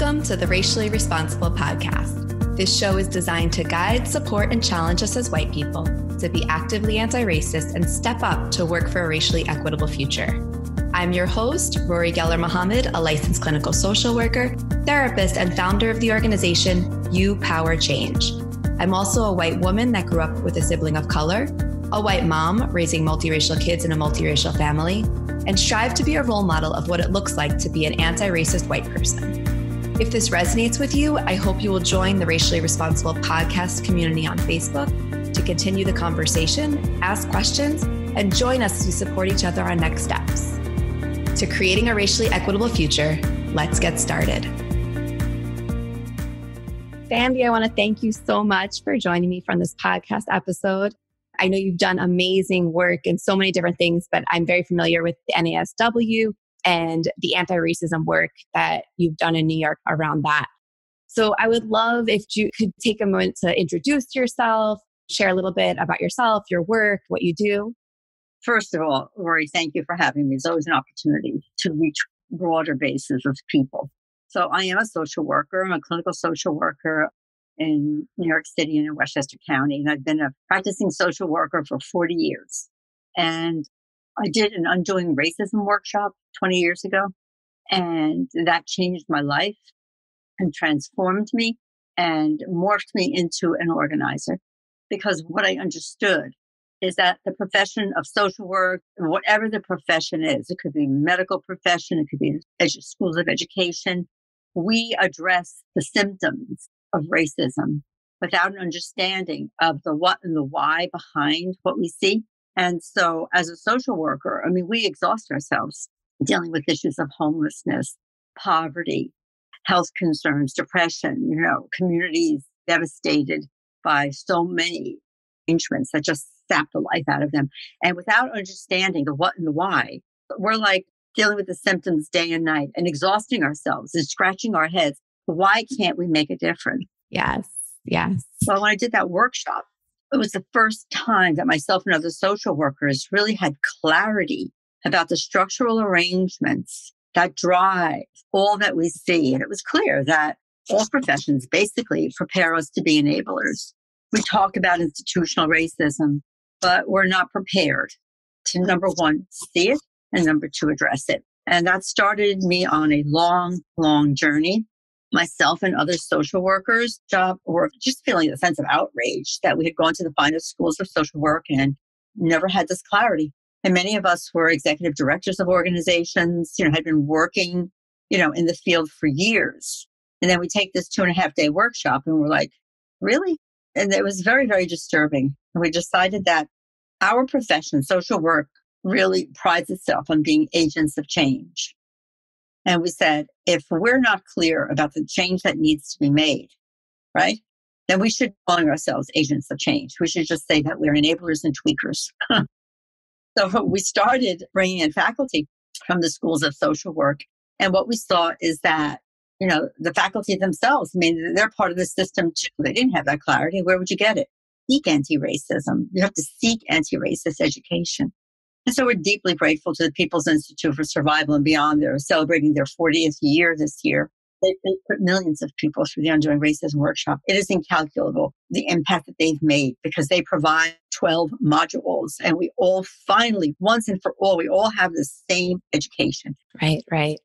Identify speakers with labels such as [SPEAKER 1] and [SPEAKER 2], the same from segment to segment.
[SPEAKER 1] Welcome to the Racially Responsible Podcast. This show is designed to guide, support, and challenge us as white people to be actively anti racist and step up to work for a racially equitable future. I'm your host, Rory Geller Mohammed, a licensed clinical social worker, therapist, and founder of the organization U Power Change. I'm also a white woman that grew up with a sibling of color, a white mom raising multiracial kids in a multiracial family, and strive to be a role model of what it looks like to be an anti racist white person. If this resonates with you, I hope you will join the Racially Responsible podcast community on Facebook to continue the conversation, ask questions, and join us as we support each other on next steps. To creating a racially equitable future, let's get started. Sandy, I want to thank you so much for joining me from this podcast episode. I know you've done amazing work in so many different things, but I'm very familiar with the NASW and the anti racism work that you've done in New York around that. So I would love if you could take a moment to introduce yourself, share a little bit about yourself, your work, what you do.
[SPEAKER 2] First of all, Rory, thank you for having me. It's always an opportunity to reach broader bases of people. So I am a social worker. I'm a clinical social worker in New York City and in Westchester County. And I've been a practicing social worker for 40 years. And I did an undoing racism workshop 20 years ago. And that changed my life and transformed me and morphed me into an organizer. Because what I understood is that the profession of social work, whatever the profession is, it could be medical profession, it could be edu- schools of education, we address the symptoms of racism without an understanding of the what and the why behind what we see. And so as a social worker, I mean, we exhaust ourselves dealing with issues of homelessness, poverty, health concerns, depression, you know, communities devastated by so many arrangements that just sap the life out of them. And without understanding the what and the why, we're like dealing with the symptoms day and night and exhausting ourselves and scratching our heads. Why can't we make a difference?
[SPEAKER 1] Yes. Yes.
[SPEAKER 2] Well, when I did that workshop, it was the first time that myself and other social workers really had clarity about the structural arrangements that drive all that we see. And it was clear that all professions basically prepare us to be enablers. We talk about institutional racism, but we're not prepared to number one, see it, and number two, address it. And that started me on a long, long journey. Myself and other social workers job work, just feeling a sense of outrage that we had gone to the finest schools of social work and never had this clarity. And many of us were executive directors of organizations, you know, had been working, you know, in the field for years. And then we take this two and a half day workshop and we're like, really? And it was very, very disturbing. And we decided that our profession, social work, really prides itself on being agents of change. And we said, if we're not clear about the change that needs to be made, right, then we should call ourselves agents of change. We should just say that we're enablers and tweakers. So we started bringing in faculty from the schools of social work. And what we saw is that, you know, the faculty themselves, I mean, they're part of the system too. They didn't have that clarity. Where would you get it? Seek anti racism. You have to seek anti racist education. And so we're deeply grateful to the People's Institute for Survival and Beyond. They're celebrating their 40th year this year. They, they put millions of people through the Undoing Racism workshop. It is incalculable the impact that they've made because they provide 12 modules and we all finally, once and for all, we all have the same education.
[SPEAKER 1] Right, right.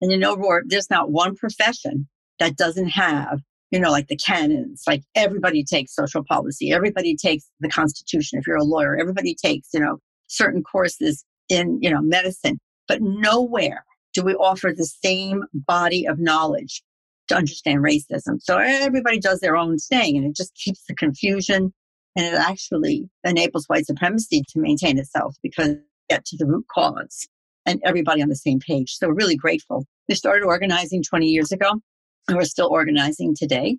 [SPEAKER 2] And you know, Roar, there's not one profession that doesn't have, you know, like the canons, like everybody takes social policy, everybody takes the Constitution if you're a lawyer, everybody takes, you know, certain courses in, you know, medicine, but nowhere do we offer the same body of knowledge to understand racism? So everybody does their own thing and it just keeps the confusion and it actually enables white supremacy to maintain itself because get to the root cause and everybody on the same page. So we're really grateful. We started organizing 20 years ago and we're still organizing today.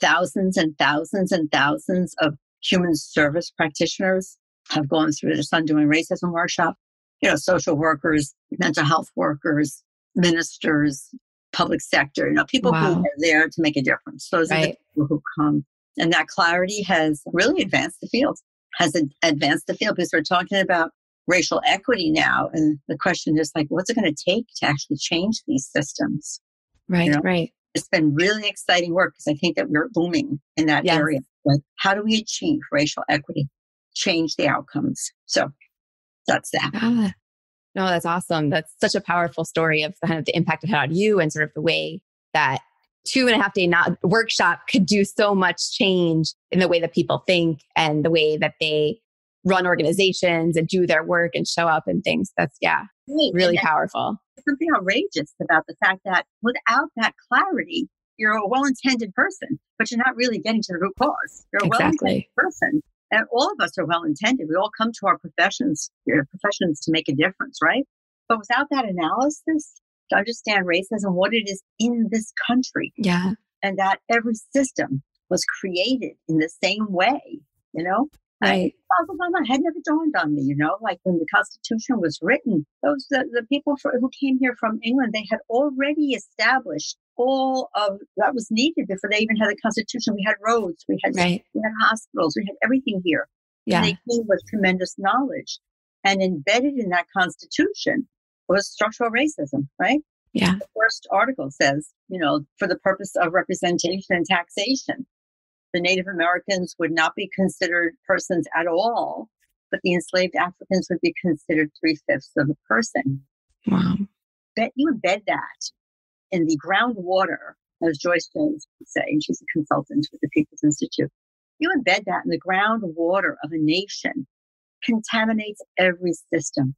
[SPEAKER 2] Thousands and thousands and thousands of human service practitioners have gone through this undoing racism workshop you know, social workers, mental health workers, ministers, public sector, you know, people wow. who are there to make a difference. Those right. are the people who come. And that clarity has really advanced the field, has advanced the field because we're talking about racial equity now. And the question is like, what's it going to take to actually change these systems?
[SPEAKER 1] Right, you know? right.
[SPEAKER 2] It's been really exciting work because I think that we're booming in that
[SPEAKER 1] Yes.
[SPEAKER 2] area. Like, how do we achieve racial equity? Change the outcomes. So that's that.
[SPEAKER 1] Yeah. No, that's awesome. That's such a powerful story of kind of the impact it had on you and sort of the way that two and a half day not workshop could do so much change in the way that people think and the way that they run organizations and do their work and show up and things. That's yeah,
[SPEAKER 2] Right.
[SPEAKER 1] really
[SPEAKER 2] And
[SPEAKER 1] powerful.
[SPEAKER 2] something outrageous about the fact that without that clarity, you're a well-intended person, but you're not really getting to the root cause. You're a well-intended person. And all of us are well-intended. We all come to our professions, your professions to make a difference, right? But without that analysis, to understand racism, what it is in this country,
[SPEAKER 1] Yeah.
[SPEAKER 2] and that every system was created in the same way, you know?
[SPEAKER 1] Right.
[SPEAKER 2] Blah, blah, blah, had never dawned on me, you know, like when the Constitution was written, those the, the people for, who came here from England, they had already established all of that was needed before they even had the Constitution. We had roads, we had
[SPEAKER 1] Right.
[SPEAKER 2] we had hospitals, we had everything here.
[SPEAKER 1] Yeah.
[SPEAKER 2] And they came with tremendous knowledge. And embedded in that Constitution was structural racism, right?
[SPEAKER 1] Yeah.
[SPEAKER 2] The first article says, you know, for the purpose of representation and taxation, the Native Americans would not be considered persons at all, but the enslaved Africans would be considered three fifths of a person.
[SPEAKER 1] Wow.
[SPEAKER 2] Bet you embed that in the groundwater, as Joyce James would say, and she's a consultant with the People's Institute. You embed that in the groundwater of a nation, contaminates every system.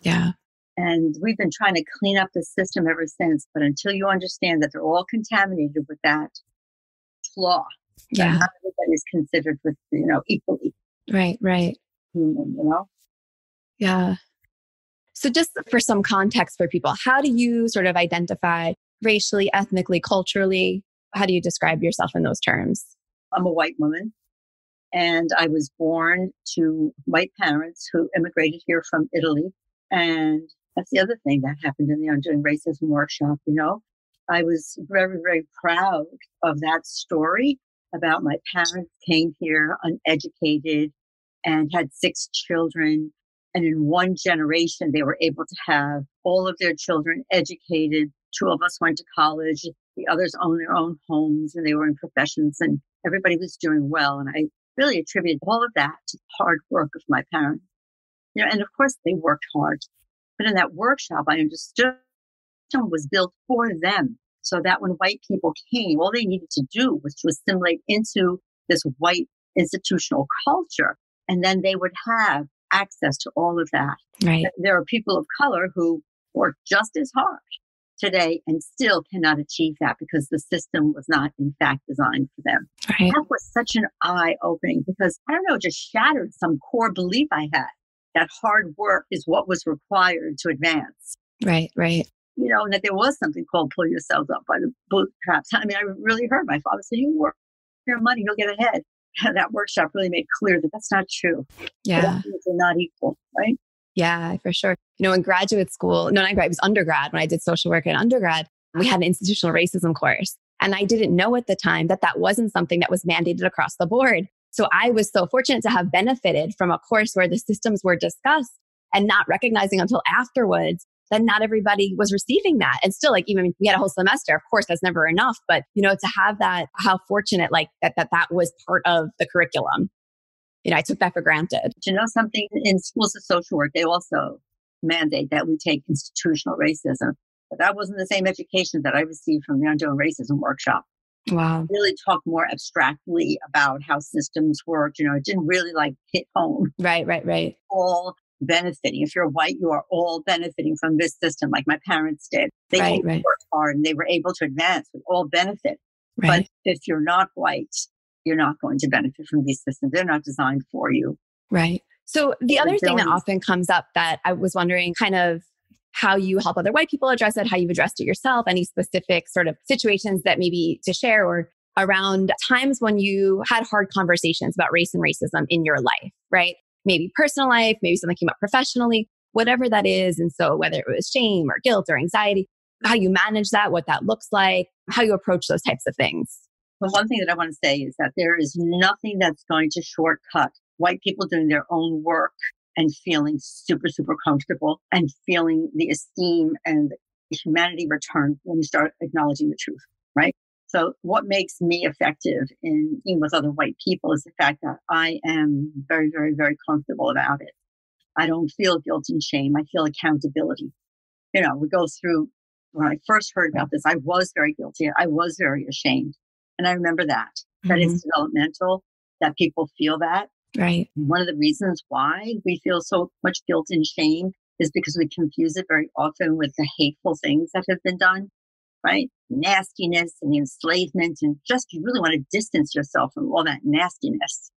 [SPEAKER 1] Yeah.
[SPEAKER 2] And we've been trying to clean up the system ever since. But until you understand that they're all contaminated with that flaw,
[SPEAKER 1] Yeah.
[SPEAKER 2] not everybody is considered with, you know, equally
[SPEAKER 1] Right. Right.
[SPEAKER 2] human, you know?
[SPEAKER 1] Yeah. So, just for some context for people, how do you sort of identify racially, ethnically, culturally? How do you describe yourself in those terms?
[SPEAKER 2] I'm a white woman and I was born to white parents who immigrated here from Italy. And that's the other thing that happened in the Undoing Racism workshop, you know? I was very, very proud of that story about my parents came here uneducated and had six children. And in one generation, they were able to have all of their children educated. Two of us went to college. The others owned their own homes and they were in professions and everybody was doing well. And I really attributed all of that to the hard work of my parents. You know, and of course they worked hard. But in that workshop, I understood was built for them. So that when white people came, all they needed to do was to assimilate into this white institutional culture. And then they would have access to all of that.
[SPEAKER 1] Right.
[SPEAKER 2] There are people of color who work just as hard today and still cannot achieve that because the system was not, in fact, designed for them.
[SPEAKER 1] Right.
[SPEAKER 2] That was such an eye opening because I don't know, it just shattered some core belief I had that hard work is what was required to advance.
[SPEAKER 1] Right. Right.
[SPEAKER 2] You know, and that there was something called pull yourselves up by the bootstraps. I mean, I really heard my father say, You work your money, you'll get ahead. that workshop really made clear that that's not true.
[SPEAKER 1] Yeah.
[SPEAKER 2] They're not equal, right?
[SPEAKER 1] Yeah, for sure. You know, in graduate school, no, not grad, it was undergrad when I did social work in undergrad, we had an institutional racism course. And I didn't know at the time that that wasn't something that was mandated across the board. So I was so fortunate to have benefited from a course where the systems were discussed and not recognizing until afterwards that not everybody was receiving that. And still, like, even we had a whole semester, of course, that's never enough. But, you know, to have that, how fortunate, like, that, that, that was part of the curriculum. You know, I took that for granted.
[SPEAKER 2] Do you know something? In schools of social work, they also mandate that we take institutional racism. But that wasn't the same education that I received from the Undoing Racism workshop.
[SPEAKER 1] Wow.
[SPEAKER 2] Really talk more abstractly about how systems work. You know, it didn't really like hit home.
[SPEAKER 1] Right, right, right.
[SPEAKER 2] All benefiting. If you're white, you are all benefiting from this system, like my parents did. They
[SPEAKER 1] Right, right.
[SPEAKER 2] worked hard and they were able to advance with all benefit.
[SPEAKER 1] Right.
[SPEAKER 2] But if you're not white, you're not going to benefit from these systems. They're not designed for you.
[SPEAKER 1] Right. So the other thing that often comes up that I was wondering kind of how you help other white people address it, how you've addressed it yourself, any specific sort of situations that maybe to share or around times when you had hard conversations about race and racism in your life, right? Maybe personal life, maybe something came up professionally, whatever that is. And so whether it was shame or guilt or anxiety, how you manage that, what that looks like, how you approach those types of things.
[SPEAKER 2] The one thing that I want to say is that there is nothing that's going to shortcut white people doing their own work and feeling super, super comfortable and feeling the esteem and humanity returned when you start acknowledging the truth, right? So, what makes me effective in being with other white people is the fact that I am very, very, very comfortable about it. I don't feel guilt and shame. I feel accountability. You know, we go through when I first heard about this, I was very guilty. I was very ashamed. And I remember that, mm-hmm. that it's developmental, that people feel that.
[SPEAKER 1] Right.
[SPEAKER 2] One of the reasons why we feel so much guilt and shame is because we confuse it very often with the hateful things that have been done right? Nastiness and enslavement, and just you really want to distance yourself from all that nastiness.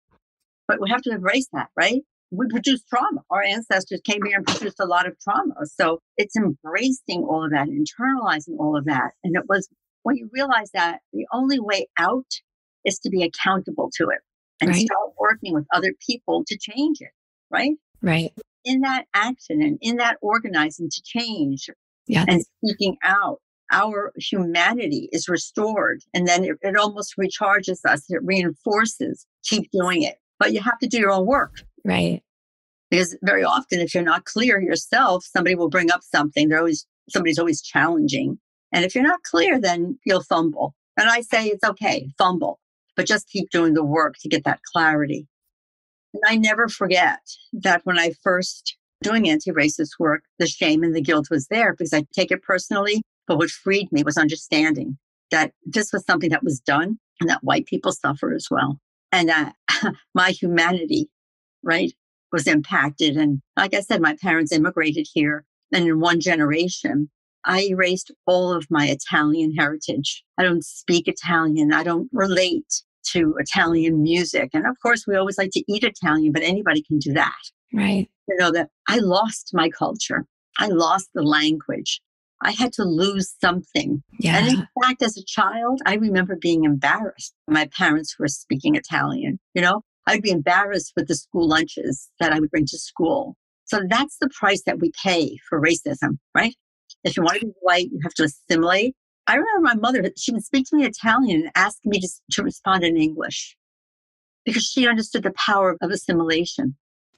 [SPEAKER 2] But we have to embrace that, right? We produce trauma. Our ancestors came here and produced a lot of trauma. So it's embracing all of that, internalizing all of that. And it was when you realize that the only way out is to be accountable to it and right. start working with other people to change it, right?
[SPEAKER 1] Right.
[SPEAKER 2] In that action and in that organizing to change
[SPEAKER 1] yes.
[SPEAKER 2] and speaking out our humanity is restored and then it, it almost recharges us. It reinforces, keep doing it. But you have to do your own work.
[SPEAKER 1] Right.
[SPEAKER 2] Because very often, if you're not clear yourself, somebody will bring up something. They're always, somebody's always challenging. And if you're not clear, then you'll fumble. And I say it's okay, fumble, but just keep doing the work to get that clarity. And I never forget that when I first doing anti-racist work, the shame and the guilt was there because I take it personally. But what freed me was understanding that this was something that was done and that white people suffer as well. And that my humanity, right, was impacted. And like I said, my parents immigrated here. And in one generation, I erased all of my Italian heritage. I don't speak Italian. I don't relate to Italian music. And of course, we always like to eat Italian, but anybody can do that.
[SPEAKER 1] Right.
[SPEAKER 2] You know, that I lost my culture. I lost the language. I had to lose something.
[SPEAKER 1] Yeah.
[SPEAKER 2] And in fact, as a child, I remember being embarrassed. My parents were speaking Italian. You know, I'd be embarrassed with the school lunches that I would bring to school. So that's the price that we pay for racism, right? If you want to be white, you have to assimilate. I remember my mother, she would speak to me Italian and ask me to, to respond in English because she understood the power of assimilation.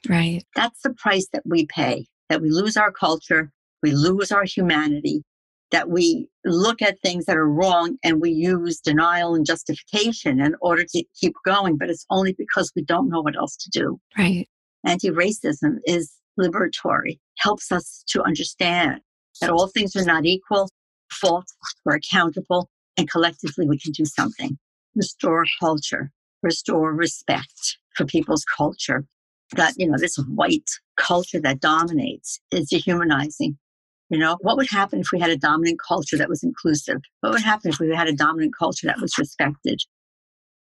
[SPEAKER 1] Right.
[SPEAKER 2] That's the price that we pay, that we lose our culture, we lose our humanity, that we look at things that are wrong and we use denial and justification in order to keep going, but it's only because we don't know what else to do.
[SPEAKER 1] Right.
[SPEAKER 2] Anti racism is liberatory, helps us to understand that all things are not equal, fault, we're accountable, and collectively we can do something. Restore culture, restore respect for people's culture. That, you know, this white culture that dominates is dehumanizing you know, what would happen if we had a dominant culture that was inclusive? What would happen if we had a dominant culture that was respected?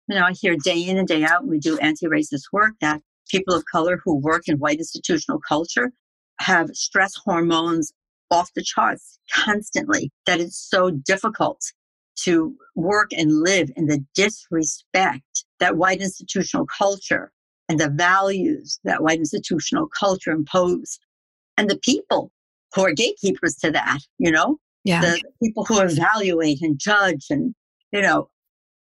[SPEAKER 2] You know, I hear day in and day out we do anti racist work that people of color who work in white institutional culture have stress hormones off the charts constantly, that it's so difficult to work and live in the disrespect that white institutional culture and the values that white institutional culture impose and the people who are gatekeepers to that, you know?
[SPEAKER 1] Yeah.
[SPEAKER 2] The people who evaluate and judge and, you know,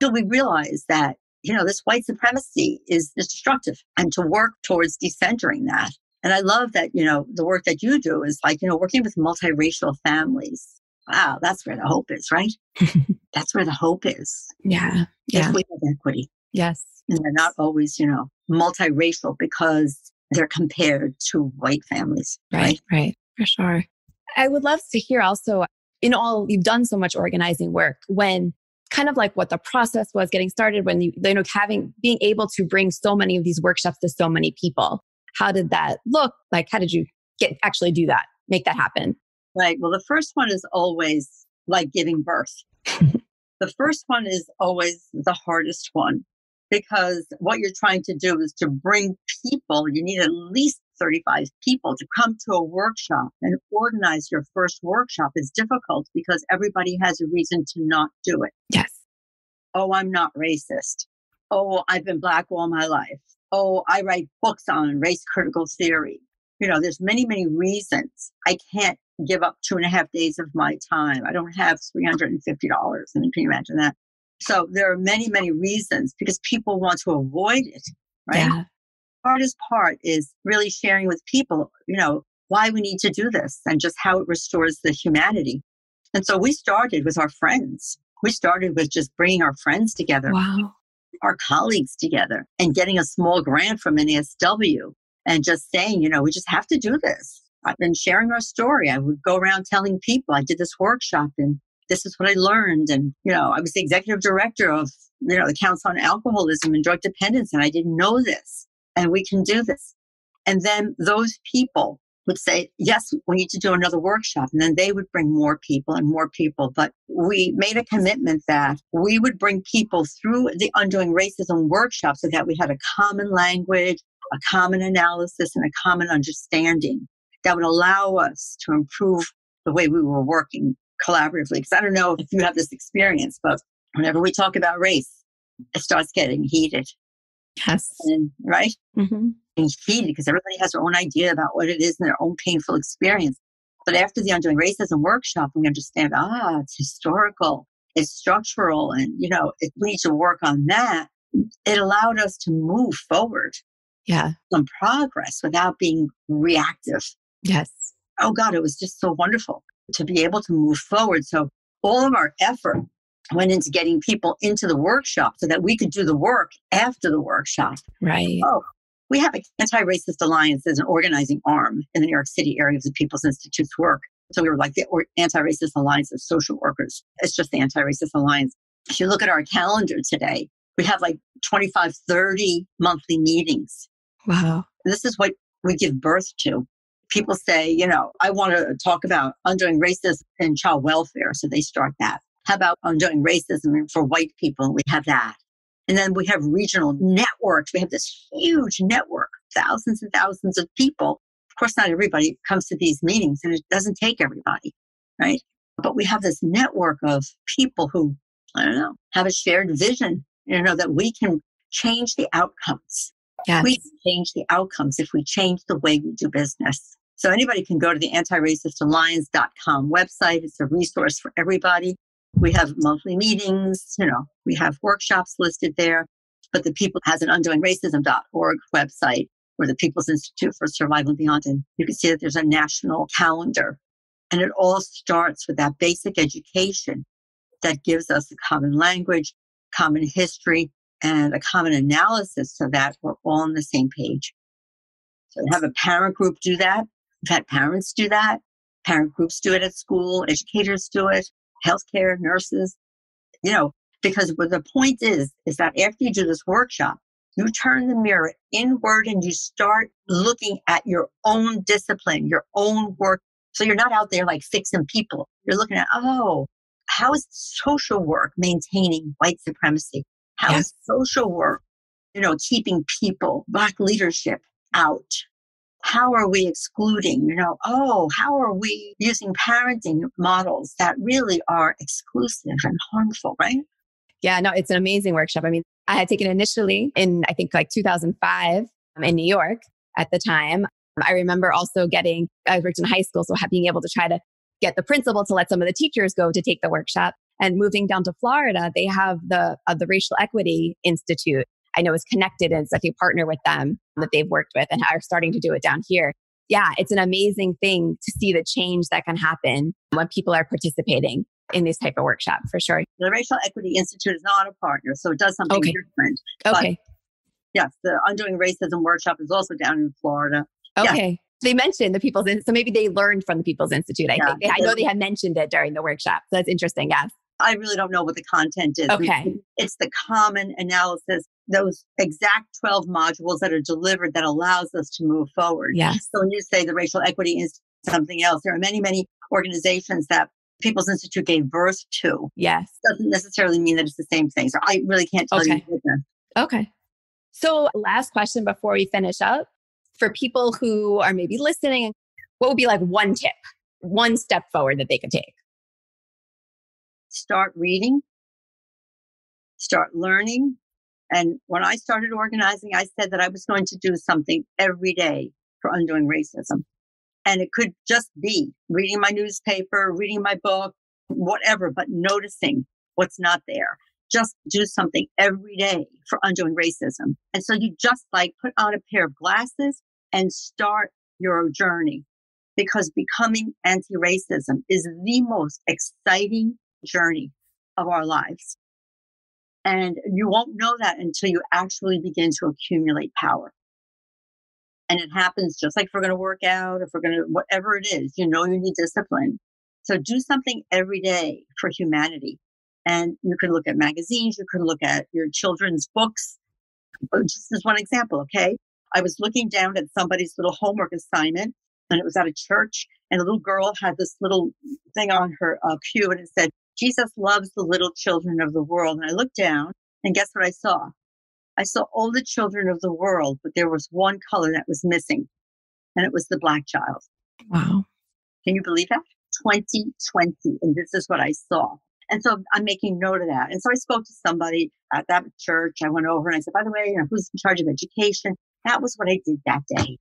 [SPEAKER 2] till we realize that, you know, this white supremacy is destructive and to work towards decentering that. And I love that, you know, the work that you do is like, you know, working with multiracial families. Wow, that's where the hope is, right? that's where the hope is.
[SPEAKER 1] Yeah. Yeah.
[SPEAKER 2] If we have equity.
[SPEAKER 1] Yes.
[SPEAKER 2] And they're not always, you know, multiracial because they're compared to white families.
[SPEAKER 1] Right. Right. right for sure. I would love to hear also in all you've done so much organizing work when kind of like what the process was getting started when you, you know having being able to bring so many of these workshops to so many people. How did that look? Like how did you get actually do that make that happen?
[SPEAKER 2] Right well the first one is always like giving birth. The first one is always the hardest one because what you're trying to do is to bring people you need at least 35 people to come to a workshop and organize your first workshop is difficult because everybody has a reason to not do it.
[SPEAKER 1] Yes.
[SPEAKER 2] Oh, I'm not racist. Oh, I've been black all my life. Oh, I write books on race critical theory. You know, there's many, many reasons I can't give up two and a half days of my time. I don't have $350. I mean, can you imagine that? So there are many, many reasons because people want to avoid it, right? Yeah hardest part is really sharing with people, you know, why we need to do this and just how it restores the humanity. And so we started with our friends We started with just bringing our friends together,
[SPEAKER 1] Wow.
[SPEAKER 2] our colleagues together, and getting a small grant from NASW and just saying, you know, we just have to do this. I've been sharing our story. I would go around telling people I did this workshop and this is what I learned. And, you know, I was the executive director of, you know, the Council on Alcoholism and Drug Dependence, and I didn't know this. And we can do this. And then those people would say, yes, we need to do another workshop. And then they would bring more people and more people. But we made a commitment that we would bring people through the Undoing Racism workshop so that we had a common language, a common analysis, and a common understanding that would allow us to improve the way we were working collaboratively. Because I don't know if you have this experience, but whenever we talk about race, it starts getting heated.
[SPEAKER 1] Yes.
[SPEAKER 2] And, right?
[SPEAKER 1] hmm
[SPEAKER 2] Getting heated because everybody has their own idea about what it is and their own painful experience. But after the Undoing Racism workshop, we understand, ah, it's historical, it's structural, and, you know, it, we need to work on that. It allowed us to move forward
[SPEAKER 1] Yeah.
[SPEAKER 2] some progress without being reactive.
[SPEAKER 1] Yes.
[SPEAKER 2] Oh God, it was just so wonderful to be able to move forward. So all of our effort went into getting people into the workshop so that we could do the work after the workshop.
[SPEAKER 1] Right.
[SPEAKER 2] Oh, we have an anti-racist alliance as an organizing arm in the New York City area of the People's Institute's work. So we were like the anti-racist alliance of social workers. It's just the anti-racist alliance. If you look at our calendar today, we have like 25, 30 monthly meetings.
[SPEAKER 1] Wow.
[SPEAKER 2] This is what we give birth to. People say, you know, I want to talk about undoing racism and child welfare. So they start that. How about um, undoing racism for white people? We have that. And then we have regional networks. We have this huge network, thousands and thousands of people. Of course, not everybody comes to these meetings and it doesn't take everybody, right? But we have this network of people who, I don't know, have a shared vision, you know, that we can change the outcomes.
[SPEAKER 1] Yes.
[SPEAKER 2] We can change the outcomes if we change the way we do business. So anybody can go to the anti-racist-alliance.com website. It's a resource for everybody. We have monthly meetings, you know, we have workshops listed there, but the people has an undoingracism.org website or the People's Institute for Survival and Beyond. And you can see that there's a national calendar and it all starts with that basic education that gives us a common language, common history, and a common analysis so that we're all on the same page. So have a parent group do that. We've had parents do that. Parent groups do it at school. Educators do it. Healthcare, nurses, you know, because what the point is, is that after you do this workshop, you turn the mirror inward and you start looking at your own discipline, your own work. So you're not out there like fixing people. You're looking at, oh, how is social work maintaining white supremacy? How is social work, you know, keeping people, black leadership out? How are we excluding, you know, oh, how are we using parenting models that really are exclusive and harmful, right?
[SPEAKER 1] Yeah, no, it's an amazing workshop. I mean, I had taken initially in, I think, like 2005 um, in New York at the time. I remember also getting, I worked in high school, so being able to try to get the principal to let some of the teachers go to take the workshop. And moving down to Florida, they have the uh, the Racial Equity Institute. I know is connected and like a partner with them that they've worked with and are starting to do it down here. Yeah, it's an amazing thing to see the change that can happen when people are participating in these type of workshop for sure.
[SPEAKER 2] The Racial Equity Institute is not a partner, so it does something
[SPEAKER 1] Okay.
[SPEAKER 2] different. But-
[SPEAKER 1] Okay.
[SPEAKER 2] Yes, the Undoing Racism workshop is also down in Florida.
[SPEAKER 1] Okay. They mentioned the People's In- so maybe they learned from the People's Institute. I
[SPEAKER 2] Yeah.
[SPEAKER 1] think I know they had mentioned it during the workshop. So that's interesting. Yes.
[SPEAKER 2] I really don't know what the content is.
[SPEAKER 1] Okay.
[SPEAKER 2] It's the common analysis, those exact 12 modules that are delivered that allows us to move forward.
[SPEAKER 1] Yes.
[SPEAKER 2] So when you say the racial equity is something else, there are many, many organizations that People's Institute gave birth to.
[SPEAKER 1] Yes.
[SPEAKER 2] Doesn't necessarily mean that it's the same thing. So I really can't tell
[SPEAKER 1] Okay.
[SPEAKER 2] you.
[SPEAKER 1] Okay. So last question before we finish up for people who are maybe listening, what would be like one tip, one step forward that they could take?
[SPEAKER 2] Start reading, start learning. And when I started organizing, I said that I was going to do something every day for undoing racism. And it could just be reading my newspaper, reading my book, whatever, but noticing what's not there. Just do something every day for undoing racism. And so you just like put on a pair of glasses and start your journey because becoming anti racism is the most exciting journey of our lives. And you won't know that until you actually begin to accumulate power. And it happens just like if we're going to work out, if we're going to, whatever it is, you know, you need discipline. So do something every day for humanity. And you can look at magazines, you can look at your children's books. Just as one example, okay? I was looking down at somebody's little homework assignment and it was at a church and a little girl had this little thing on her uh, pew and it said, Jesus loves the little children of the world. And I looked down and guess what I saw? I saw all the children of the world, but there was one color that was missing and it was the black child.
[SPEAKER 1] Wow.
[SPEAKER 2] Can you believe that? 2020. And this is what I saw. And so I'm making note of that. And so I spoke to somebody at that church. I went over and I said, by the way, you know, who's in charge of education? That was what I did that day.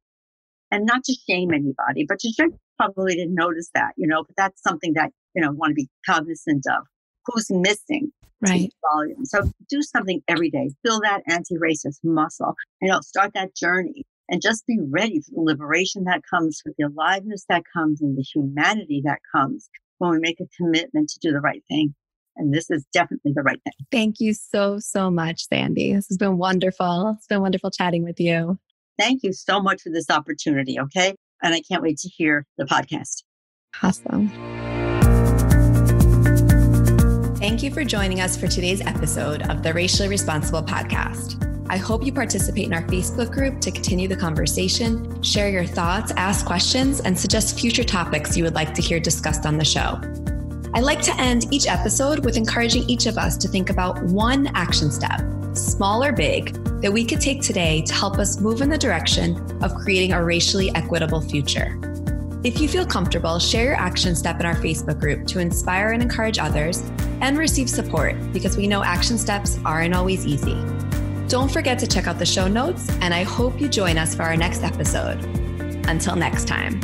[SPEAKER 2] And not to shame anybody, but to just probably didn't notice that, you know, but that's something that, you know, want to be cognizant of who's missing
[SPEAKER 1] right
[SPEAKER 2] volume. So do something every day. Build that anti-racist muscle. You know, start that journey and just be ready for the liberation that comes, for the aliveness that comes, and the humanity that comes when we make a commitment to do the right thing. And this is definitely the right thing.
[SPEAKER 1] Thank you so, so much, Sandy. This has been wonderful. It's been wonderful chatting with you.
[SPEAKER 2] Thank you so much for this opportunity. Okay. And I can't wait to hear the podcast.
[SPEAKER 1] Awesome. Thank you for joining us for today's episode of the Racially Responsible Podcast. I hope you participate in our Facebook group to continue the conversation, share your thoughts, ask questions, and suggest future topics you would like to hear discussed on the show. I like to end each episode with encouraging each of us to think about one action step, small or big, that we could take today to help us move in the direction of creating a racially equitable future. If you feel comfortable, share your action step in our Facebook group to inspire and encourage others and receive support because we know action steps aren't always easy. Don't forget to check out the show notes, and I hope you join us for our next episode. Until next time.